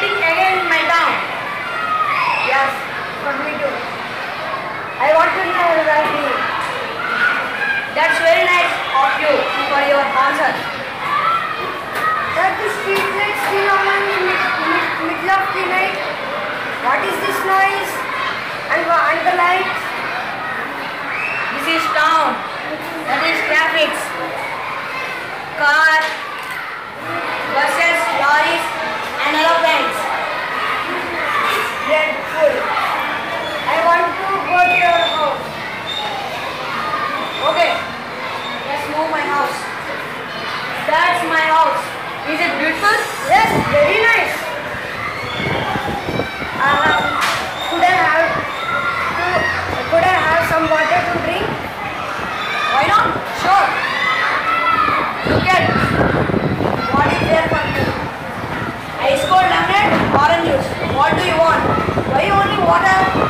getting again my town. Yes, from me too. I want to know where you. That's very nice of you for your answer. That is the street lights still on in the middle of the night. What is this noise? And, and the light. This is town. That is traffic. Oh, my house. That's my house. Is it beautiful? Yes, very nice. Um, could I have to, could I have some water to drink? Why not? Sure. Look at it. What is there for you? Ice cold lemonade, orange juice. What do you want? Why only water?